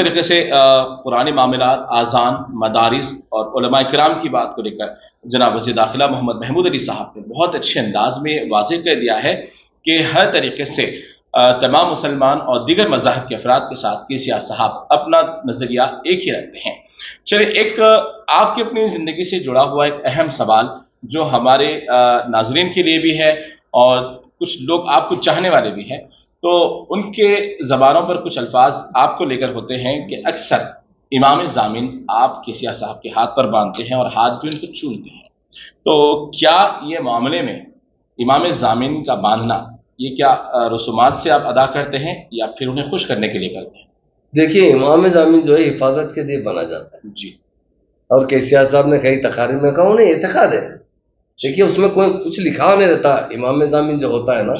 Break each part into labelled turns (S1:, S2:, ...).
S1: तरीके से पुराने मामला आज़ान, मदारिस और कराम की बात को लेकर जनाब वजी दाखिला मोहम्मद महमूद अली साहब ने बहुत अच्छे अंदाज में वाज कर दिया है कि हर तरीके से तमाम मुसलमान और दीगर मजाहब के अफराद के साथ के सिया साहब अपना नज़रिया एक ही रखते हैं। चले एक, आपकी अपनी ज़िंदगी से जुड़ा हुआ एक अहम सवाल जो हमारे नाजरीन के लिए भी है और कुछ लोग आपको चाहने वाले भी हैं तो उनके ज़बानों पर कुछ अल्फाज आपको लेकर होते हैं कि अक्सर इमाम जामिन आप किसिया साहब के हाथ पर बांधते हैं और हाथ भी उनको चूमते हैं। तो क्या ये मामले में इमाम जामिन का बांधना ये क्या रसूमात से आप अदा करते हैं या फिर उन्हें खुश करने के लिए करते हैं?
S2: देखिए इमाम जामिन जो है हिफाजत के लिए बना जाता है।
S1: जी।
S2: और के साहब ने कई तकारी में कहा उन्हें एतकाद है। देखिए उसमें कोई कुछ लिखा नहीं रहता। इमाम जामिन जो होता है ना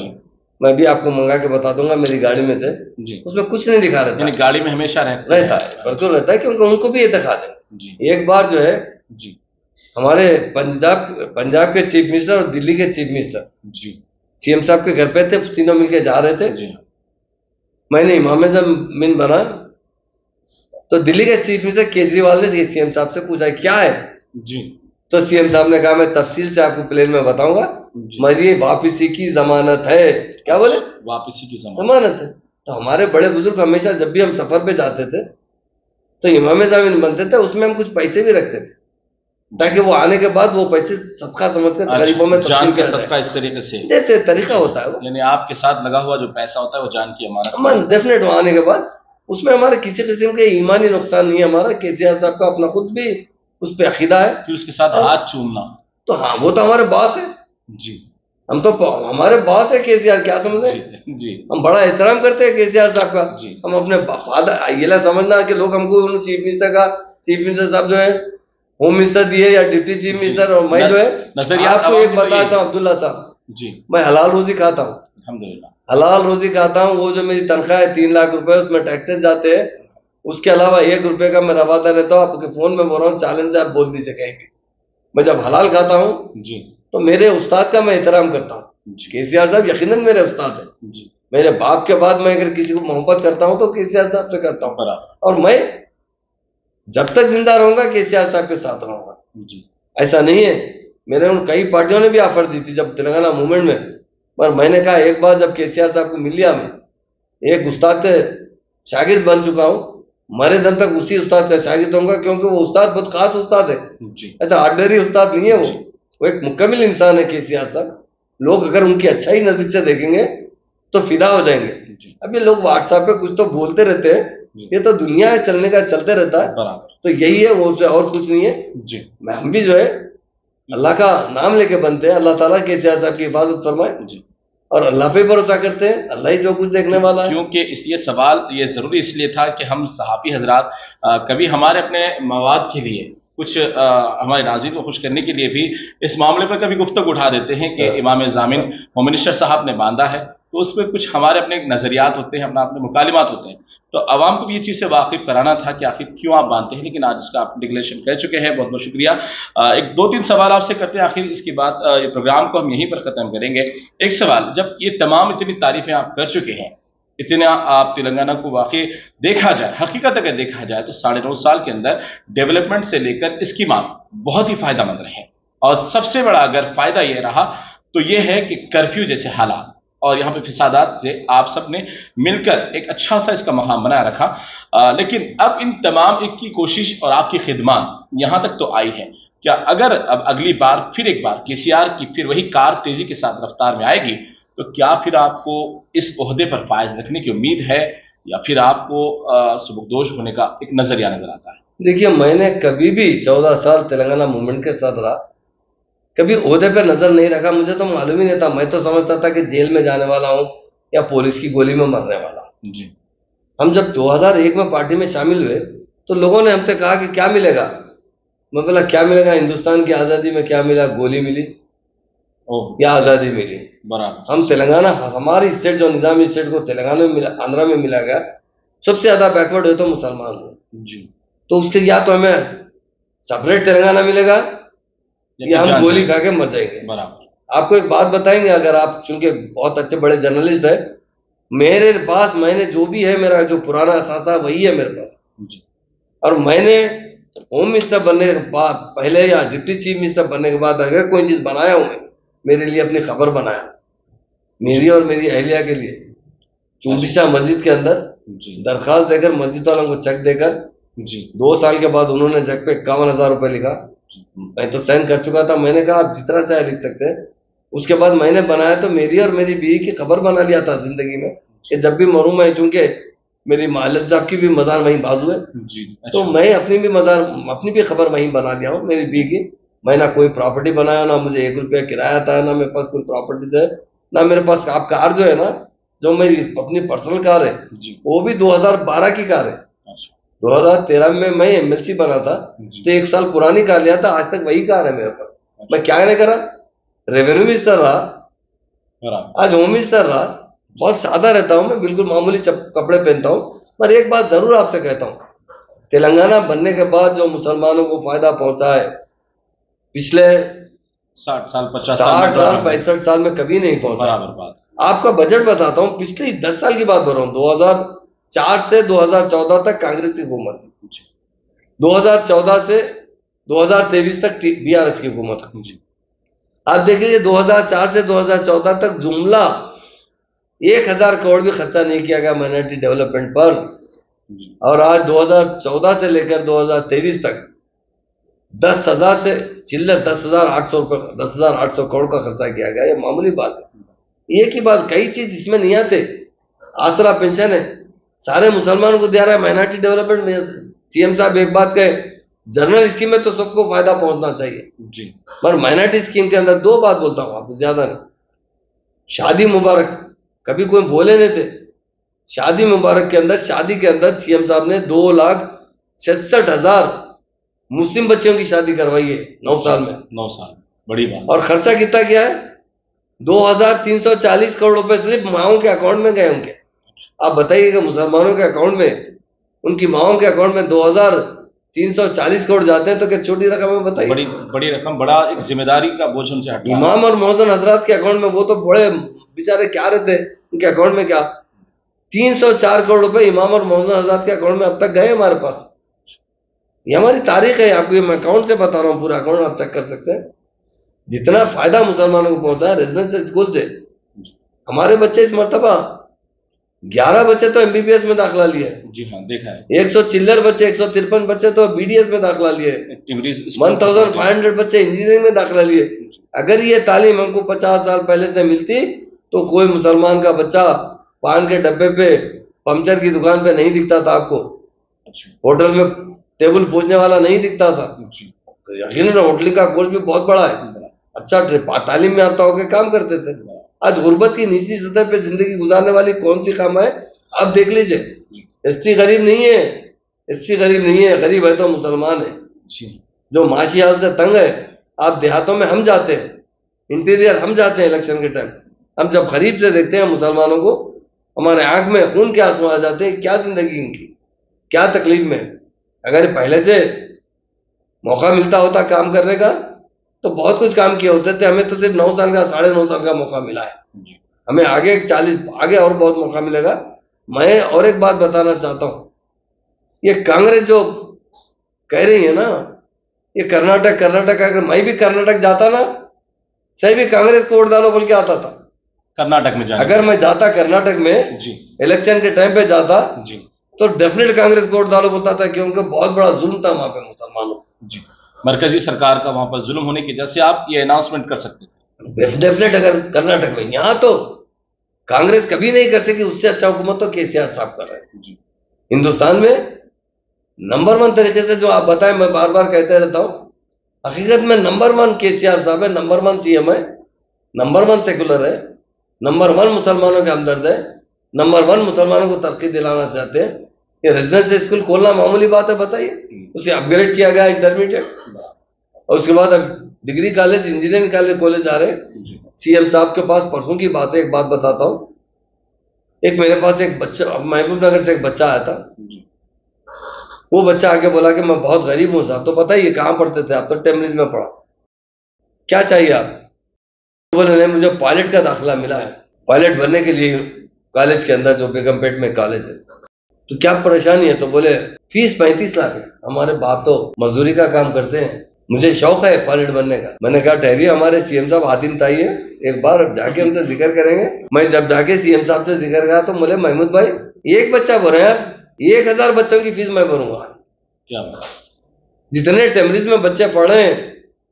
S2: मैं भी आपको मंगा के बता दूँगा मेरी गाड़ी में से। जी। उसमें कुछ नहीं लिखा रहता
S1: यानी गाड़ी में हमेशा रहता,
S2: रहता है बिल्कुल रहता है क्योंकि उनको भी एतकाद है एक बार जो है
S1: जी।
S2: हमारे पंजाब पंजाब के चीफ मिनिस्टर और दिल्ली के चीफ मिनिस्टर।
S1: जी।
S2: सीएम साहब के घर पे थे तीनों मिलके जा रहे थे।
S1: जी।
S2: मैंने इमाम ज़मीन बना। तो दिल्ली के चीफ मिनिस्टर केजरीवाल ने सीएम साहब से पूछा क्या है?
S1: जी।
S2: तो सीएम साहब ने कहा मैं तफसील से आपको प्लेन में बताऊँगा। मेरी वापसी की जमानत है। क्या बोले?
S1: वापसी की
S2: जमानत है तो हमारे बड़े बुज़ुर्ग हमेशा जब भी हम सफ़र पे जाते थे तो इमाम ज़मीन बनते थे उसमें हम कुछ पैसे भी रखते थे। ताकि वो आने के बाद वो पैसे सबका समझ कर
S1: गरीबों में जान के सबका इस तरीके से।
S2: देते तरीका होता है वो।
S1: यानी आपके साथ लगा हुआ जो पैसा होता है वो जान की
S2: अमान डेफिनेट वो आने के बाद उसमें हमारे किसी किस्म के ईमानी नुकसान नहीं है हमारा। के साहब का अपना खुद भी उस पर अकीदा है।
S1: कि उसके साथ हाथ चूमना।
S2: तो हाँ वो तो हमारे बॉस है।
S1: जी।
S2: हम तो हमारे बॉस है केसीआर क्या समझ?
S1: जी, जी
S2: हम बड़ा एहतराम करते हैं केसीआर साहब का।
S1: जी।
S2: हम अपने फादर ये समझना कि लोग हमको चीफ मिनिस्टर का चीफ मिनिस्टर साहब जो है होम मिनिस्टर दिए या डिप्टी चीफ मिनिस्टर और मैं जो है आपको एक बताता हूँ अब्दुल्ला साहब।
S1: जी।
S2: मैं हलाल रोजी खाता हूँ। हलाल रोजी खाता हूँ वो जो मेरी तनख्वाह है तीन लाख रुपए उसमें टैक्सेस जाते हैं। उसके अलावा एक रुपए का मैं रवादा रहता हूँ आपके फ़ोन में बोल रहा हूँ चैलेंज से आप बोल दीजिए कहेंगे मैं जब हलाल खाता हूँ
S1: जी।
S2: तो मेरे उस्ताद का मैं एहतराम करता हूँ। के सी आर साहब यकीन मेरे उस्ताद है। मेरे बाप के बाद मैं अगर किसी को मोहब्बत करता हूँ तो के सी आर साहब से करता हूँ और मैं जब तक ज़िंदा रहूँगा के सी आर साहब के साथ रहूँगा। ऐसा नहीं है। मेरे उन कई पार्टियों ने भी ऑफ़र दी थी जब तेलंगाना मूवमेंट में। पर मैंने कहा एक बार जब के सी आर साहब को मिल लिया मैं एक उस्ताद से शागिद बन चुका हूँ। मरे दम तक उसी उस्ताद का शागिद होगा क्योंकि वो उस्ताद बहुत खास उस्ताद है। ऐसा ऑर्डनरी उस्ताद नहीं है वो। वो एक मुकम्मिल इंसान है के सी आर साहब लोग अगर उनकी अच्छा ही नज़र से देखेंगे तो फिदा हो जाएँगे। अब ये लोग व्हाट्सएप पे कुछ तो बोलते रहते हैं। ये तो दुनिया है चलने का चलते रहता है। तो यही है वो और कुछ नहीं है।
S1: जी।
S2: मैं हम भी जो है अल्लाह का नाम लेके बनते हैं। अल्लाह ताला के साहब की हिफाजत फरमाए। और अल्लाह पे भरोसा करते हैं। अल्लाह ही जो कुछ देखने वाला है।
S1: क्योंकि इसलिए सवाल ये ज़रूरी इसलिए था कि हम सहाफ़ी हजरात कभी हमारे अपने मवाद के लिए कुछ आ, हमारे नाजिर को खुश करने के लिए भी इस मामले पर कभी गुफ्तु उठा देते हैं कि हाँ। इमाम जामिन मिनिस्टर साहब ने बांधा है। तो उस पर कुछ हमारे अपने नज़रियात होते हैं अपना अपने मुकालमात होते हैं। तो आवाम को भी ये चीज़ से वाकिफ कराना था कि आखिर क्यों आप बांधते हैं लेकिन आज इसका आप डिक्लेरेशन कर चुके हैं। बहुत बहुत शुक्रिया। एक दो तीन सवाल आपसे करते हैं। आखिर इसके बाद ये प्रोग्राम को हम यहीं पर ख़त्म करेंगे। एक सवाल जब ये तमाम इतनी तारीफें आप कर चुके हैं इतना आप तेलंगाना को वाकई देखा जाए हकीकत अगर देखा जाए तो साढ़े नौ साल के अंदर डेवलपमेंट से लेकर इसकी मांग बहुत ही फ़ायदेमंद रहे और सबसे बड़ा अगर फ़ायदा यह रहा तो यह है कि कर्फ्यू जैसे हालात और यहाँ पे फिसादात से आप सबने मिलकर एक अच्छा सा इसका मकाम बनाया रखा। आ, लेकिन अब इन तमाम एक की कोशिश और आपकी खिदमत यहाँ तक तो आई है। क्या अगर अब अगली बार फिर एक बार केसीआर की फिर वही कार तेज़ी के साथ रफ्तार में आएगी तो क्या फिर आपको इस अहदे पर फायज रखने की उम्मीद है या फिर आपको सुबकदोश होने का एक नज़रिया नज़र आता है?
S2: देखिए मैंने कभी भी चौदह साल तेलंगाना मूवमेंट के साथ रहा। कभी ओहदे पर नज़र नहीं रखा मुझे तो मालूम ही नहीं था। मैं तो समझता था कि जेल में जाने वाला हूँ या पुलिस की गोली में मरने वाला
S1: जी।
S2: हम जब 2001 में पार्टी में शामिल हुए तो लोगों ने हमसे कहा कि क्या मिलेगा? मैं बोला क्या मिलेगा? हिंदुस्तान की आज़ादी में क्या मिला? गोली मिली। या आज़ादी मिली?
S1: बराबर
S2: हम तेलंगाना हमारी स्टेट जो निजामी स्टेट को तेलंगाना में मिला आंध्रा में मिला गया सबसे ज़्यादा बैकवर्ड है तो मुसलमान
S1: हुए जी।
S2: तो उससे या तो हमें सेपरेट तेलंगाना मिलेगा ये हम गोली खा के मर जाएँगे।
S1: बराबर
S2: आपको एक बात बताएँगे अगर आप चूँकि बहुत अच्छे बड़े जर्नलिस्ट है मेरे पास मैंने जो भी है मेरा जो पुराना असासा वही है मेरे पास। और मैंने होम मिनिस्टर बनने के बाद पहले या डिप्टी चीफ मिनिस्टर बनने के बाद अगर कोई चीज़ बनाया हूँ मैं मेरे लिए अपनी खबर बनाया। मेरी और मेरी अहलिया के लिए। चौबीसा मस्जिद के अंदर दरखास्त देकर मस्जिद वालों को चेक देकर
S1: जी।
S2: दो साल के बाद उन्होंने चेक पे इक्यावन हज़ार रुपये लिखा। मैं तो साइन कर चुका था। मैंने कहा आप जितना चाहे लिख सकते हैं। उसके बाद मैंने बनाया तो मेरी और मेरी बीवी की खबर बना लिया था ज़िंदगी में कि जब भी मरूं मैं चूँकि मेरी मालत साहब की भी मजार वहीं बाजू है।
S1: जी
S2: तो
S1: अच्छा।
S2: मैं अपनी भी मजार अपनी भी खबर वहीं बना लिया हूँ मेरी बीवी की। मैं ना कोई प्रॉपर्टी बनाया ना मुझे एक रुपया किराया था ना मेरे पास कोई प्रॉपर्टीज़ है ना मेरे पास आप कार जो है ना जो मेरी अपनी पर्सनल कार है वो भी 2012 की कार है।
S1: अच्छा।
S2: 2013 में मैं एमएलसी बना था तो एक साल पुरानी कार लिया था आज तक वही कार है मेरे पास। मैं क्या नहीं करा रेवेन्यू मिनिस्टर रहा आज होम मिनिस्टर रहा बहुत सादा रहता हूँ मैं बिल्कुल मामूली कपड़े पहनता हूँ पर एक बात ज़रूर आपसे कहता हूँ तेलंगाना बनने के बाद जो मुसलमानों को फ़ायदा पहुँचा है पिछले
S1: साठ साल पचास
S2: साठ साल पैंसठ साल में कभी नहीं पहुँचा।
S1: बराबर बात।
S2: आपका बजट बताता हूँ पिछले दस साल की बात कर रहा हूँ 2004 से 2014 तक कांग्रेस की हुकूमत थी।
S1: जी
S2: 2014 से 2023 तक बीआरएस की हुकूमत
S1: जी
S2: आप देखिए 2004 से 2014 तक जुमला एक हज़ार करोड़ भी खर्चा नहीं किया गया माइनॉरिटी डेवलपमेंट पर। और आज 2014 से लेकर 2023 तक दस हज़ार से चिल्लर दस हज़ार आठ सौ रुपये दस हज़ार आठ सौ करोड़ का खर्चा किया गया ये मामूली बात है। एक ही बात कई चीज़ इसमें नहीं आते। आसरा पेंशन है सारे मुसलमानों को दिया रहा है माइनॉरिटी डेवलपमेंट में सीएम साहब एक बात कहे जनरल स्कीम में तो सबको फ़ायदा पहुँचना चाहिए।
S1: जी।
S2: पर माइनॉरिटी स्कीम के अंदर दो बात बोलता हूँ आपको ज़्यादा नहीं। शादी मुबारक कभी कोई बोले नहीं थे। शादी मुबारक के अंदर शादी के अंदर सीएम साहब ने दो लाख छियासठ हज़ार मुस्लिम बच्चों की शादी करवाई है नौ साल में।
S1: नौ साल। बड़ी बात।
S2: और खर्चा कितना किया है? दो हज़ार तीन सौ चालीस करोड़ रुपए सिर्फ़ माओ के अकाउंट में गए उनके। आप बताइएगा मुसलमानों के अकाउंट में उनकी माओ के अकाउंट में दो हज़ार तीन सौ चालीस करोड़ जाते हैं तो क्या छोटी रकम है बताइए।
S1: बड़ी बड़ी रकम बड़ा एक ज़िम्मेदारी का बोझ उनसे हटा
S2: इमाम और मोहसन हजरात के अकाउंट में वो तो बड़े बेचारे क्या रहते उनके अकाउंट में क्या? तीन सौ चार करोड़ रुपए इमाम और मोहसन हजरात के अकाउंट में अब तक गए हमारे पास। ये हमारी तारीख है आपको ये मैं अकाउंट से बता रहा हूँ पूरा अकाउंट आप चेक कर सकते हैं। जितना फ़ायदा मुसलमानों को पहुँचा है रेजिडेंशियल स्कूल से हमारे बच्चे इस मरतबा ग्यारह बच्चे तो एमबीबीएस में दाखिला लिए।
S1: जी हाँ देखा है।
S2: एक सौ चिल्लर बच्चे एक सौ तिरपन बच्चे तो बीडीएस में दाखिला लिए। वन थाउज़ेंड फाइव हंड्रेड बच्चे इंजीनियरिंग में दाखिला लिए। अगर ये तालीम हमको पचास साल पहले से मिलती तो कोई मुसलमान का बच्चा पान के डब्बे पे पंचर की दुकान पे नहीं दिखता था आपको।
S1: अच्छा।
S2: होटल में टेबल पूछने वाला नहीं दिखता था।
S1: जी।
S2: यकीन होटलिंग का कोर्स भी बहुत बड़ा है। अच्छा तालीम में आता होकर काम करते थे। आज गुर्बत की निचली सतह पे ज़िंदगी गुजारने वाली कौन सी काम है आप देख लीजिए। एसटी गरीब नहीं है। एसटी गरीब नहीं है गरीब है तो मुसलमान है।
S1: जो।
S2: माशी हाल से तंग है आप देहातों में हम जाते हैं। इंटीरियर हम जाते हैं इलेक्शन के टाइम। हम जब गरीब से देखते हैं मुसलमानों को हमारे आँख में खून के आँसू आ जाते हैं क्या ज़िंदगी इनकी? क्या तकलीफ़ में? है? अगर पहले से मौका मिलता होता काम करने का तो बहुत कुछ काम किए होते थे। हमें तो सिर्फ़ नौ साल का साढ़े नौ साल का मौका मिला है। हमें आगे चालीस आगे और बहुत मौका मिलेगा। मैं और एक बात बताना चाहता हूँ। ये कांग्रेस जो कह रही है ना ये कर्नाटक कर्नाटक अगर मैं भी कर्नाटक जाता ना सही भी कांग्रेस को वोट डालो बोल के आता था।
S1: कर्नाटक में जाने
S2: अगर मैं जाता कर्नाटक में
S1: जी।
S2: इलेक्शन के टाइम पे जाता
S1: जी।
S2: तो डेफिनेट कांग्रेस को वोट डालो बोलता था क्योंकि बहुत बड़ा जुल्म था वहाँ पे मुसलमानों।
S1: जी। मरकजी सरकार का वहाँ पर जुल्म होने की वजह से आप ये अनाउंसमेंट कर सकते थे
S2: डेफिनेट अगर कर्नाटक में यहाँ तो कांग्रेस कभी नहीं कर सकी उससे अच्छा हुकूमत तो केसीआर साहब कर रहे हैं।
S1: जी।
S2: हिंदुस्तान में नंबर वन तरीके से जो आप बताएँ मैं बार बार कहते रहता हूँ हकीकत में नंबर वन केसीआर साहब है नंबर वन सीएम है नंबर वन सेकुलर है नंबर वन मुसलमानों के हमदर्द है नंबर वन मुसलमानों को तरक्की दिलाना चाहते हैं। ये रेजिडेंशियल स्कूल खोलना मामूली बात है बताइए। उसे अपग्रेड किया गया इंटरमीडिएट और उसके बाद अब degree college engineering college college जा रहे हैं। सीएम साहब के पास परसों की बात है एक बात बताता हूँ। एक मेरे पास एक बच्चा महबूब नगर से एक बच्चा आया था। वो बच्चा आके बोला कि मैं बहुत गरीब हूँ साहब तो बताइए कहाँ पढ़ते थे आप तो टेमरिज में पढ़ा। क्या चाहिए आप? तो बोले नहीं मुझे पायलट का दाखिला मिला है। पायलट बनने के लिए कॉलेज के अंदर जो बेगमपेट में कॉलेज है। तो क्या परेशानी है? तो बोले फ़ीस पैंतीस लाख है। हमारे बाप तो मजदूरी का काम करते हैं। मुझे शौक है पायलट बनने का। मैंने कहा ठहरिए हमारे सीएम साहब आदिम ताई है। एक बार जाके हमसे ज़िक्र करेंगे। मैं जब जाके सीएम साहब से ज़िक्र करा तो बोले महमूद भाई एक बच्चा भरे आप। एक हज़ार बच्चों की फ़ीस मैं भरूँगा।
S1: क्या
S2: जितने टेमरीज में बच्चे पढ़े हैं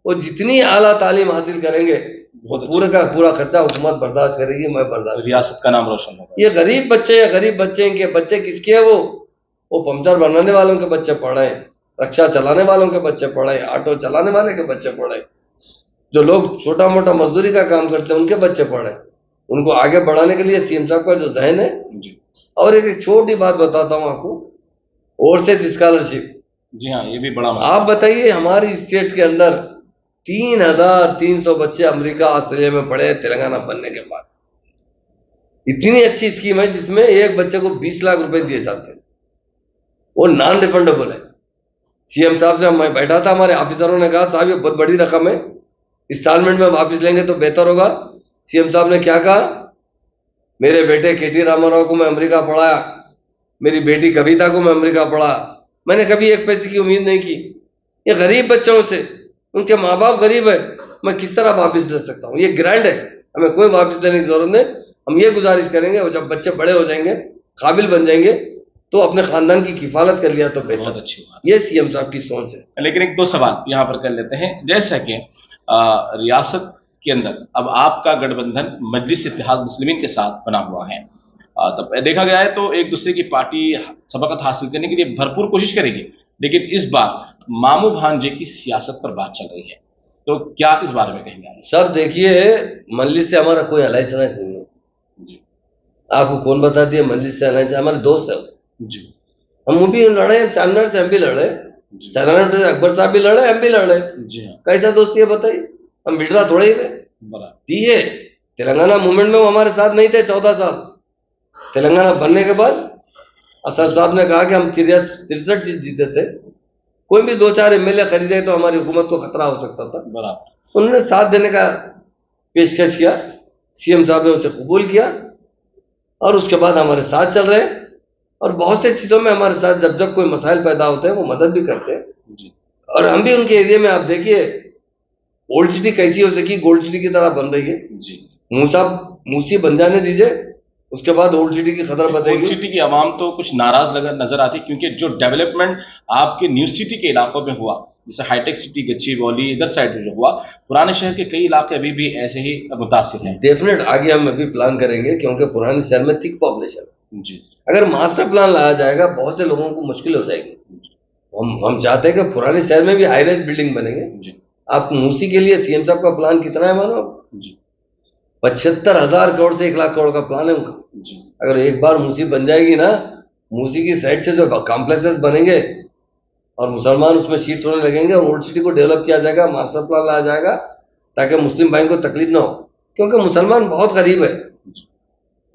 S2: वो जितनी आला तालीम हासिल करेंगे
S1: बहुत
S2: पूरे का पूरा खर्चा हुकूमत बर्दाश्त करेगी मैं बर्दाश्त
S1: रियासत का नाम रोशन होगा।
S2: ये गरीब बच्चे हैं गरीब बच्चे इनके बच्चे किसके हैं वो? वो पंचर बनाने वालों के बच्चे पढ़े रक्षा चलाने वालों के बच्चे पढ़े ऑटो चलाने वाले के बच्चे पढ़े जो लोग छोटा मोटा मजदूरी का काम करते हैं उनके बच्चे पढ़े उनको आगे बढ़ाने के लिए सीएम साहब का जो जहन है।
S1: जी।
S2: और एक, एक छोटी बात बताता हूँ आपको ओवरसेज स्कॉलरशिप।
S1: जी हाँ ये भी बड़ा
S2: आप बताइए हमारी स्टेट के अंदर तीन हज़ार तीन सौ बच्चे अमेरिका, ऑस्ट्रेलिया में पढ़े तेलंगाना बनने के बाद। इतनी अच्छी स्कीम है जिसमें एक बच्चे को बीस लाख रुपए दिए जाते हैं। वो नॉन रिफंडेबल है सीएम साहब से मैं बैठा था, हमारे ऑफिसरों ने कहा, साहब, ये बहुत बड़ी रकम है। इंस्टॉलमेंट में वापिस लेंगे तो बेहतर होगा। सीएम साहब ने क्या कहा? मेरे बेटे के टी रामाराव को मैं अमेरिका पढ़ाया। मेरी बेटी कविता को मैं अमेरिका पढ़ा। मैंने कभी एक पैसे की उम्मीद नहीं की। ये गरीब बच्चों से उनके माँ बाप गरीब है। मैं किस तरह वापिस ले सकता हूँ? ये ग्रैंड है। हमें कोई वापस लेने की ज़रूरत नहीं। हम ये गुजारिश करेंगे और जब बच्चे बड़े हो जाएँगे काबिल बन जाएँगे तो अपने खानदान की किफालत कर लिया तो
S1: बहुत
S2: बेहतर
S1: अच्छी बात।
S2: ये सीएम साहब की सोच है।
S1: लेकिन एक दो सवाल यहाँ पर कर लेते हैं। जैसा कि रियासत के अंदर अब आपका गठबंधन मजलिस इतिहाद मुस्लिमीन के साथ बना हुआ है। तब देखा गया है तो एक दूसरे की पार्टी सबकत हासिल करने के लिए भरपूर कोशिश करेगी। लेकिन इस बार मामू भांजे की सियासत पर बात चल रही है। तो क्या इस बारे में कहेंगे?
S2: सर देखिए मल्लिस से हमारा कोई अलाइंस नहीं है।
S1: जी।
S2: आपको कौन बता दिया मल्लिस से अलाइंस हमारे दोस्त है।
S1: जी।
S2: हम भी लड़े चांदनार से हम भी लड़े।
S1: जी।
S2: से अकबर साहब भी लड़े हम भी लड़े।
S1: जी हाँ।
S2: कैसा दोस्ती है बताइए? हम बिगड़ा थोड़े ही थे। दिए। तेलंगाना मूवमेंट में वो हमारे साथ नहीं थे चौदह साल। तेलंगाना बनने के बाद असद साहब ने कहा कि हम तिरसठ सीट जीते थे। कोई भी दो चार एमएलए खरीदे तो हमारी हुकूमत को खतरा हो सकता था।
S1: बड़ा
S2: उन्होंने साथ देने का पेशकश किया सीएम साहब ने उसे कबूल किया और उसके बाद हमारे साथ चल रहे हैं। और बहुत से चीज़ों में हमारे साथ जब जब कोई मसाइल पैदा होते हैं वो मदद भी करते हैं। और हम भी उनके एरिया में आप देखिए ओल्ड सिटी कैसी हो सकी गोल्ड सिटी की तरह बन रही है।
S1: जी।
S2: मूसा मूसी बन जाने दीजिए। उसके बाद ओल्ड सिटी की खतर
S1: ओल्ड सिटी की आवाम तो कुछ नाराज़ लगा नज़र आती है क्योंकि जो डेवलपमेंट आपके न्यू सिटी के इलाकों में हुआ जैसे हाईटेक सिटी गच्ची बौली इधर साइड जो हुआ पुराने शहर के कई इलाके अभी भी ऐसे ही मुतासिर हैं।
S2: डेफिनेट आगे हम अभी प्लान करेंगे क्योंकि पुराने शहर में थिक पॉपुलेशन
S1: जी।
S2: अगर मास्टर प्लान लाया जाएगा बहुत से लोगों को मुश्किल हो जाएगी। हम हम चाहते हैं कि पुराने शहर में भी हाई रेंज बिल्डिंग बनेंगे।
S1: जी।
S2: आप मूसी के लिए सीएम साहब का प्लान कितना है मानो
S1: जी।
S2: पचहत्तर हज़ार करोड़ से एक लाख करोड़ का प्लान है उनका। अगर एक बार मूसी बन जाएगी ना मूसी की साइड से जो कॉम्प्लेक्सेस बनेंगे और मुसलमान उसमें शीट होने लगेंगे और ओल्ड सिटी को डेवलप किया जाएगा मास्टर प्लान लाया जाएगा ताकि मुस्लिम भाई को तकलीफ़ ना हो। क्योंकि मुसलमान बहुत गरीब है।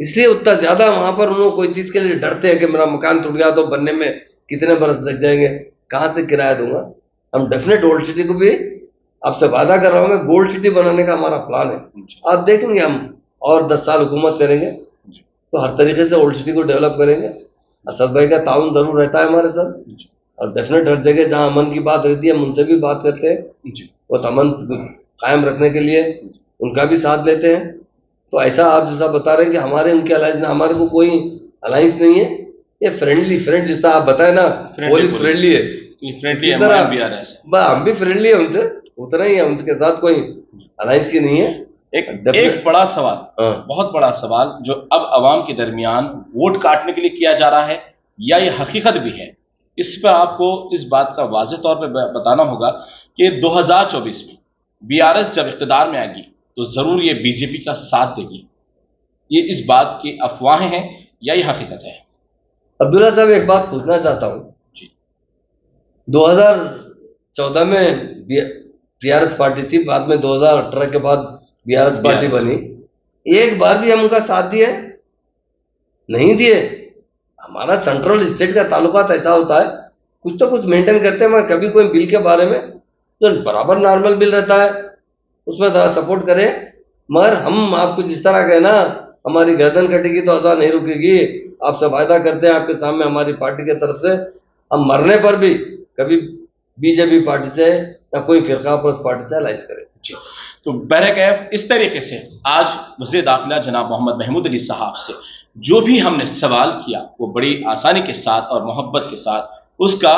S2: इसलिए उतना ज़्यादा वहाँ पर उन्होंने कोई चीज़ के लिए डरते हैं कि मेरा मकान टूट गया तो बनने में कितने बरस लग जाएँगे। कहाँ से किराया दूँगा? हम डेफिनेट ओल्ड सिटी को भी आपसे वादा कर रहा हूँ मैं गोल्ड सिटी बनाने का हमारा प्लान है। आप देखेंगे हम और दस साल हुकूमत करेंगे। तो हर तरीके से ओल्ड सिटी को डेवलप करेंगे। असद भाई का ताउन ज़रूर रहता है हमारे साथ। और डेफिनेट हर जगह जहाँ अमन की बात रहती है हम उनसे भी बात करते हैं। वो अमन कायम रखने के लिए उनका भी साथ लेते हैं। तो ऐसा आप जैसा बता रहे हैं कि हमारे उनके अलायंस में हमारे को कोई अलायंस नहीं है। ये फ्रेंडली फ्रेंड जिसका आप बताए ना पुलिस फ्रेंडली है। हम भी फ्रेंडली है उनसे। उतना ही है उनके साथ कोई अलायंस की नहीं है।
S1: एक एक बड़ा सवाल
S2: हाँ।
S1: बहुत बड़ा सवाल जो अब अवाम के दरमियान वोट काटने के लिए किया जा रहा है या ये हकीकत भी है इस पर आपको इस बात का वाजह तौर पर बताना होगा कि 2024 में बीआरएस जब इकतदार में आएगी तो ज़रूर ये बीजेपी का साथ देगी। ये इस बात की अफवाहें हैं या ये हकीकत है?
S2: अब्दुल्ला साहब एक बात पूछना चाहता हूँ।
S1: जी।
S2: 2014 में टीआरएस पार्टी थी बाद में 2018 के बाद बीआरएस पार्टी बनी। एक बार भी हम उनका साथ दिए नहीं दिए। हमारा सेंट्रल स्टेट का ताल्लुकात ऐसा होता है कुछ तो कुछ मेंटेन करते हैं मगर कभी कोई बिल के बारे में जो बराबर नॉर्मल बिल रहता है उसमें थोड़ा सपोर्ट करें। मगर हम आपको जिस तरह कहे ना हमारी गर्दन कटेगी तो अजा नहीं रुकेगी। आपसे वायदा करते हैं आपके सामने हमारी पार्टी की तरफ़ से। हम मरने पर भी कभी बीजेपी पार्टी से या कोई फिरका पर उस पार्टी से अलाइज करें।
S1: जी। तो बैरकैफ इस तरीके से आज वजी दाखिला जनाब मोहम्मद महमूद अली साहब से जो भी हमने सवाल किया, वो बड़ी आसानी के साथ और मोहब्बत के साथ उसका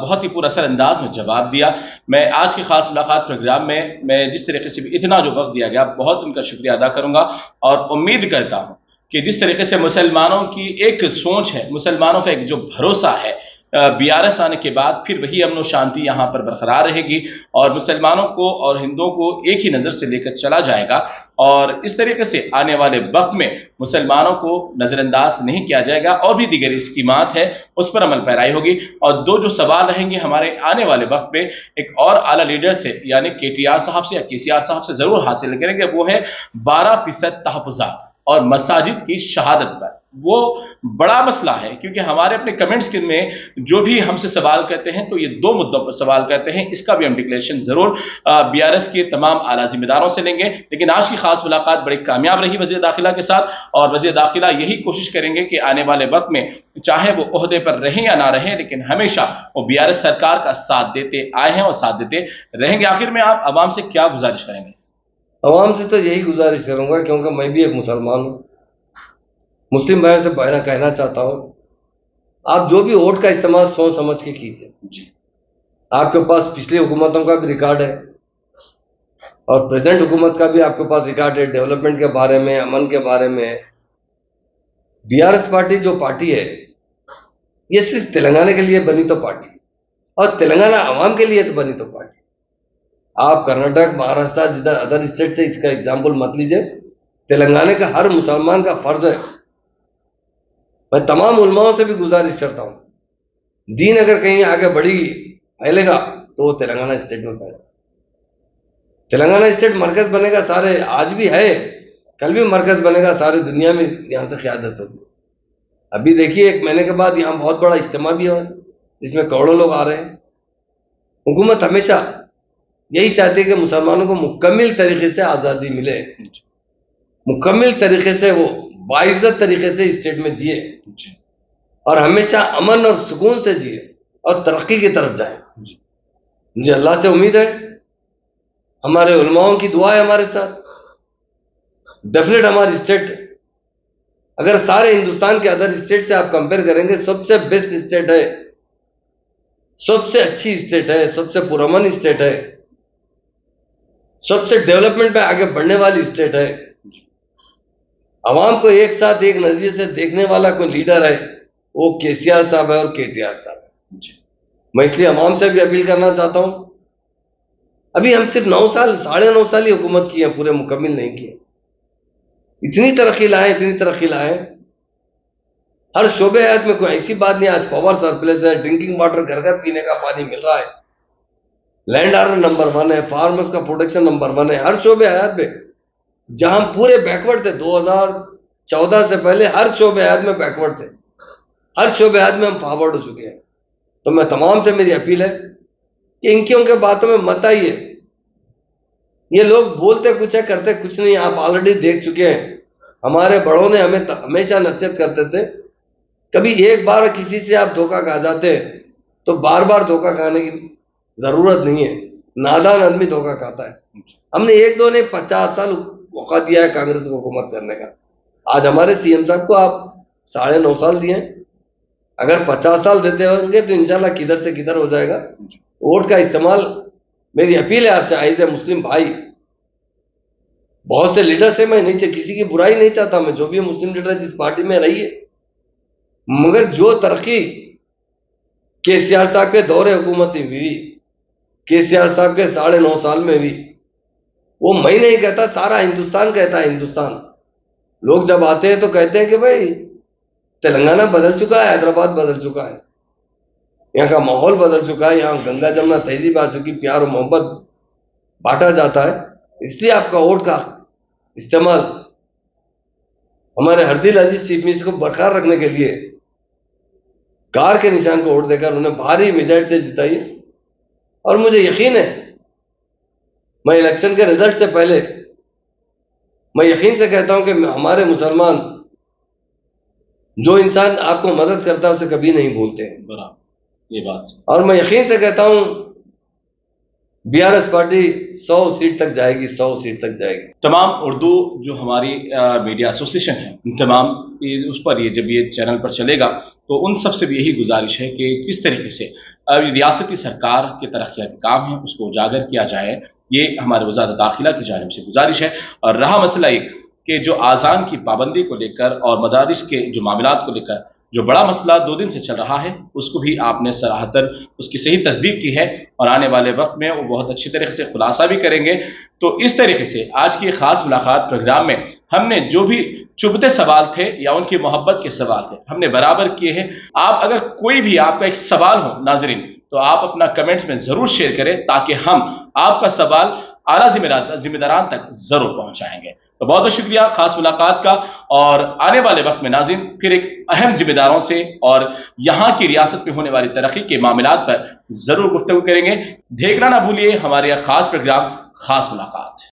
S1: बहुत ही पूरा अंदाज में जवाब दिया। मैं आज के खास मुलाकात प्रोग्राम में, मैं जिस तरीके से भी इतना जो वक्त दिया गया, बहुत उनका शुक्रिया अदा करूँगा और उम्मीद करता हूँ कि जिस तरीके से मुसलमानों की एक सोच है, मुसलमानों का एक जो भरोसा है बीआरएस आने के बाद फिर वही अमन शांति यहाँ पर बरकरार रहेगी और मुसलमानों को और हिंदुओं को एक ही नज़र से लेकर चला जाएगा और इस तरीके से आने वाले वक्त में मुसलमानों को नज़रअंदाज नहीं किया जाएगा और भी दीगर स्कीमात है, उस पर अमल पैराई होगी। और दो जो सवाल रहेंगे हमारे आने वाले वक्त में, एक और आला लीडर से, यानी के टी आर साहब से या के सी आर साहब से ज़रूर हासिल करेंगे, वो है बारह फ़ीसद तहफात और मसाजिद की शहादत पर। वो बड़ा मसला है, क्योंकि हमारे अपने कमेंट्स के में जो भी हमसे सवाल करते हैं तो ये दो मुद्दों पर सवाल करते हैं। इसका भी हम डिक्लेरेशन ज़रूर बीआरएस के तमाम आला जिम्मेदारों से लेंगे। लेकिन आज की खास मुलाकात बड़ी कामयाब रही वजी दाखिला के साथ, और वजी दाखिला यही कोशिश करेंगे कि आने वाले वक्त में चाहे वो अहदे पर रहें या ना रहें, लेकिन हमेशा वो बी सरकार का साथ देते आए हैं और साथ देते रहेंगे। आखिर में आप आवाम से क्या गुजारिश करेंगे?
S2: अवाम से तो यही गुजारिश करूँगा क्योंकि मैं भी एक मुसलमान हूँ। मुस्लिम भाइयों से बहना कहना चाहता हूँ आप जो भी वोट का इस्तेमाल सोच समझ के कीजिए। आपके पास पिछली हुकूमतों का भी रिकॉर्ड है और प्रेजेंट हुकूमत का भी आपके पास रिकॉर्ड है डेवलपमेंट के बारे में अमन के बारे में। बीआरएस पार्टी जो पार्टी है ये सिर्फ़ तेलंगाना के लिए बनी तो पार्टी और तेलंगाना आवाम के लिए तो बनी तो पार्टी। आप कर्नाटक, महाराष्ट्र, जिधर अदर स्टेट से इसका एग्ज़ाम्पल मत लीजिए। तेलंगाना का हर मुसलमान का फ़र्ज़ है। मैं तमाम उलमाओं से भी गुजारिश करता हूँ। दीन अगर कहीं आगे बढ़ेगी फैलेगा तो वो तेलंगाना स्टेट में फैलेगा। तेलंगाना स्टेट मरकज बनेगा सारे, आज भी है, कल भी मरकज बनेगा सारी दुनिया में, यहाँ से क्यादत होगी। अभी देखिए, एक महीने के बाद यहाँ बहुत बड़ा इज्तम भी हो इसमें करोड़ों लोग आ रहे हैं। हुकूमत हमेशा यही चाहते कि मुसलमानों को मुकम्मल तरीके से आज़ादी मिले। मुकम्मल तरीके से वो बाइज़त तरीके से स्टेट में जिए। और हमेशा अमन और सुकून से जिए और तरक्की की तरफ़ जाए। मुझे अल्लाह से उम्मीद है, हमारे उलमाओं की दुआ है हमारे साथ। डेफिनेट हमारी स्टेट अगर सारे हिंदुस्तान के अदर स्टेट से आप कंपेयर करेंगे, सबसे बेस्ट स्टेट है, सबसे अच्छी स्टेट है, सबसे पुरमन स्टेट है। सबसे डेवलपमेंट में आगे बढ़ने वाली स्टेट है। आवाम को एक साथ एक नज़रिए से देखने वाला कोई लीडर है वो केसीआर साहब है और केटीआर साहब है। मैं इसलिए आवाम से भी अपील करना चाहता हूँ। अभी हम सिर्फ़ नौ साल साढ़े नौ साल ही हुकूमत की है पूरे मुकम्मल नहीं किए। इतनी तरक्की लाए इतनी तरक्की लाए। हर शोबे हयात में कोई ऐसी बात नहीं आज पावर सरप्लेस है ड्रिंकिंग वाटर घर घर पीने का पानी मिल रहा है। लैंड ऑर्डर नंबर वन है, फार्मर्स का प्रोडक्शन नंबर वन है, हर शोबे हयात में। जहाँ पूरे बैकवर्ड थे 2014 से पहले हर शोबे हयात में बैकवर्ड थे। हर शोबे हयात में हम फॉरवर्ड हो चुके हैं। तो मैं तमाम से मेरी अपील है कि इनकी उनके बातों में मत आइए। ये लोग बोलते कुछ है, करते कुछ नहीं आप ऑलरेडी देख चुके हैं। हमारे बड़ों ने हमें हमेशा नसीहत करते थे। कभी एक बार किसी से आप धोखा खा जाते तो बार बार धोखा खाने की ज़रूरत नहीं है। नादान आदमी धोखा खाता है। हमने एक दो ने पचास साल मौका दिया है कांग्रेस को हुकूमत करने का। आज हमारे सीएम साहब को आप साढ़े नौ साल दिए अगर पचास साल देते होंगे तो इंशाल्लाह किधर से किधर हो जाएगा। वोट का इस्तेमाल मेरी अपील है आपसे आइज़ मुस्लिम भाई। बहुत से लीडर से मैं नहीं किसी की बुराई नहीं चाहता, मैं जो भी मुस्लिम लीडर जिस पार्टी में रही है। मगर जो तरक्की के सी आर साहब के दौरे हुकूमत हुई केसीआर साहब के साढ़े नौ साल में भी। वो मैं नहीं कहता, सारा हिंदुस्तान कहता है हिंदुस्तान। लोग जब आते हैं तो कहते हैं कि भाई, तेलंगाना बदल चुका है, हैदराबाद बदल चुका है। यहाँ का माहौल बदल चुका है, यहाँ गंगा जमुना तहजीब आ चुकी प्यार और मोहब्बत बांटा जाता है। इसलिए आपका वोट का इस्तेमाल हमारे हरदिल अज़ीज़ चीफ मिनिस्टर को बरकरार रखने के लिए कार के निशान को वोट देकर उन्हें भारी मेजॉरिटी जिताई और मुझे यकीन है मैं इलेक्शन के रिज़ल्ट से पहले मैं यकीन से कहता हूँ कि हमारे मुसलमान जो इंसान आपको मदद करता है उसे कभी नहीं भूलते। हैं
S1: बराबर ये बात
S2: और मैं यकीन से कहता हूँ बीआरएस पार्टी सौ सीट तक जाएगी सौ सीट तक जाएगी।
S1: तमाम उर्दू जो हमारी मीडिया एसोसिएशन है तमाम उस पर ये जब ये चैनल पर चलेगा तो उन सबसे भी यही गुजारिश है कि किस तरीके से रियासती सरकार के तरक्याती काम है, उसको उजागर किया जाए, ये हमारे वजारत दाखिला की जानब से गुजारिश है। और रहा मसला एक कि जो आज़ान की पाबंदी को लेकर और मदारस के जो मामलात को लेकर जो बड़ा मसला दो दिन से चल रहा है, उसको भी आपने सराहतर उसकी सही तस्दीक की है और आने वाले वक्त में वो बहुत अच्छी तरीके से खुलासा भी करेंगे। तो इस तरीके से आज की खास मुलाकात प्रोग्राम में हमने जो भी चुभते सवाल थे या उनकी मोहब्बत के सवाल थे। हमने बराबर किए हैं। आप अगर कोई भी आपका एक सवाल हो, नाजरीन तो आप अपना कमेंट्स में ज़रूर शेयर करें ताकि हम आपका सवाल आला जिम्मेदार, जिम्मेदारान तक ज़रूर पहुंचाएँगे। तो बहुत बहुत शुक्रिया खास मुलाकात का। और आने वाले वक्त में नाजिन फिर एक अहम जिम्मेदारों से और यहाँ की रियासत में होने वाली तरक्की के मामला पर ज़रूर गुफ्तगू करेंगे। देखना ना भूलिए हमारे खास प्रोग्राम, खास मुलाकात।